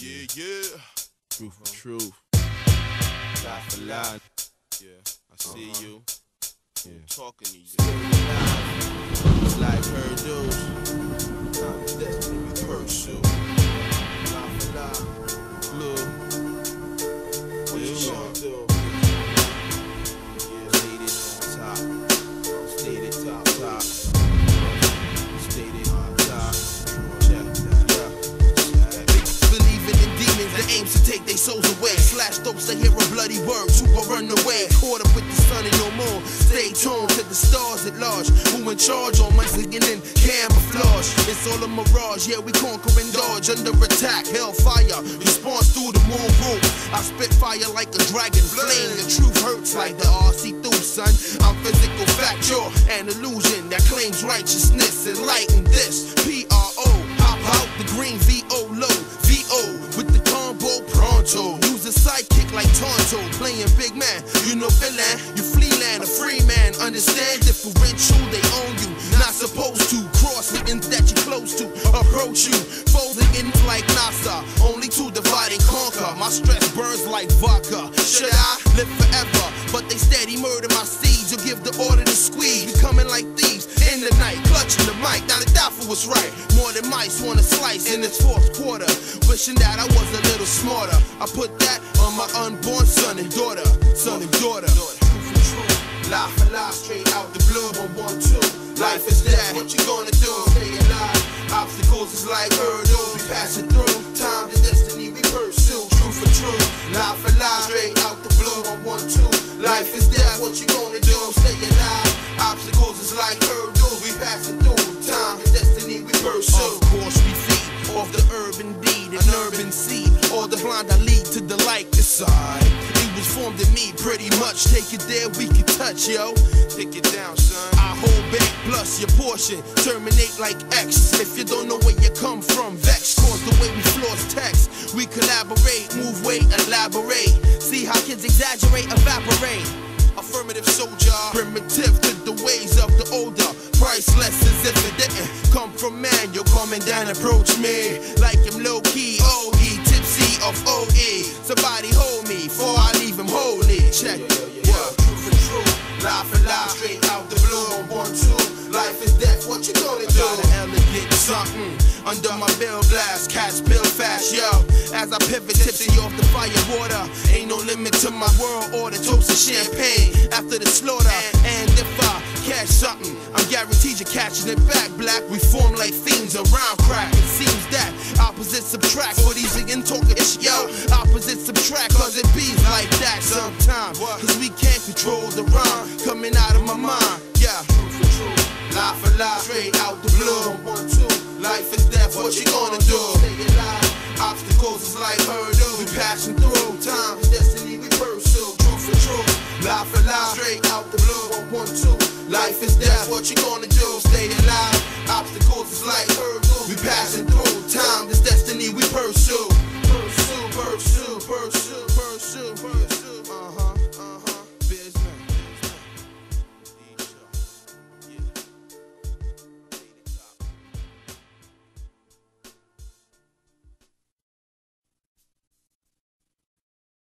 Yeah, yeah. Truth for truth. Lie for lie. Yeah, I see Uh-huh. you. Yeah. Talking to you. Their away. Slash those that hear a bloody word, to a run away. Caught up with the sun and no more. Stay tuned to the stars at large. Who in charge on my singing in camouflage? It's all a mirage, yeah, we conquer and dodge. Under attack, hellfire. Response through the moon roof. I spit fire like a dragon flame. The truth hurts like the RC through, son. I'm physical fact, you're an illusion that claims righteousness. Enlighten this. P-R-O. Hop out the green V-O low. Like Tonto. Playing big man. You know villain. You flee land, a free man. Understand differential, they own you. Not supposed to cross the ends that you're close to. Approach you. Folding in like NASA. Only to divide and conquer. My stress burns like vodka. Should I live forever? But they steady murder my seeds. You give the order to squeeze. We coming like thieves in the night. Clutching the mic. Now the doubtful was right. More than mice want a slice in this fourth quarter. Wishing that I was a little smarter. I put that on my unborn son and daughter. Son and daughter. Lie for lie, straight out the blue. One, one, two. Life is that. What you gonna do? Stay alive. Obstacles is like hurdles. We passing through. Time to destiny we pursue. True for true. Lie for lie, straight out the blue. One, one, two. Life is that. What you gonna do? Stay. The urban deed, an urban seed. All the blind I lead to the light side. It was formed in me pretty much. Take it there, we can touch, yo. Pick it down, son. I hold back plus your portion. Terminate like X. If you don't know where you come from, vex. Cause the way we floors text. We collaborate, move weight, elaborate. See how kids exaggerate, evaporate. Affirmative soldier, primitive to the ways of the older. Priceless as if it didn't come from man. You're coming down, approach me like I'm low key. OE, tipsy of OE. Somebody hold me before I leave him holy. Check, yeah, true for true. Lie for lie, straight out the blue. One, one, two. Life is death, what you gonna do? Gotta elegant something under my bill blast. Cats bill fast, yo. As I pivot tipsy off the fire water. Ain't no limit to my world order. Toast of champagne after the slaughter. And if I catch something, I'm guaranteed you're catching it back. Black, we form like fiends around crack. It seems that opposites subtract. For these again talking ish, yo. Opposites subtract, cause it be like that sometimes. Cause we can't control the rhyme coming out of my mind. Yeah. Lie for lie, straight out the blue. One, two life and death, what you gonna do? Stay alive. Obstacles is like hurdles. We passing through time, destiny we pursue. Truth for truth, life for life. Straight out the blue, one, one, two. Life is death, what you gonna do? Stay alive. Obstacles is like hurdles. We passing through time, this destiny we pursue.